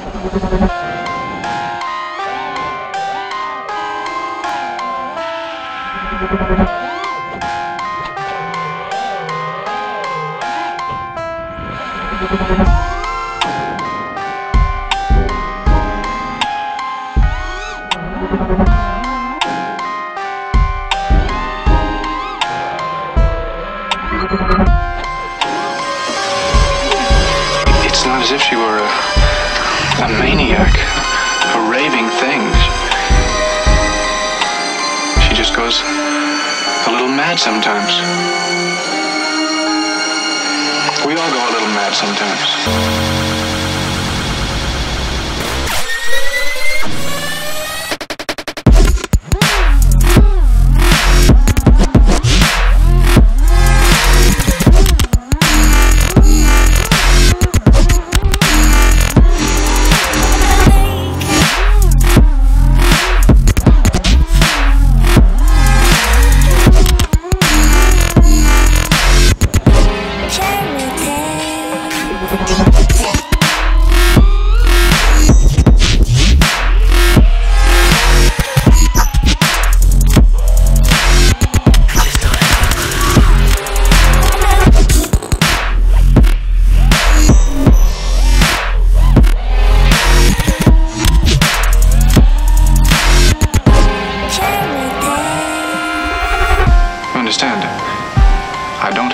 It's not as if she were a, a maniac, a raving thing. She just goes a little mad sometimes. We all go a little mad sometimes.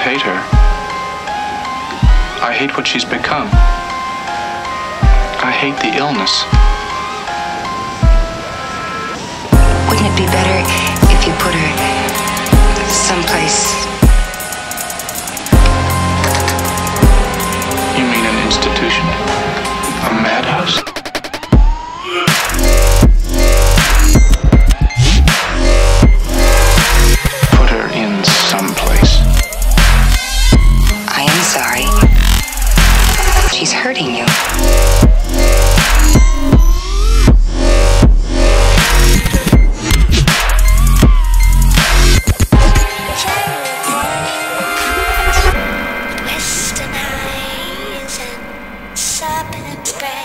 Hate her. I hate what she's become. I hate the illness. Wouldn't it be better if you put her someplace? You mean an institution? A madhouse? Serpent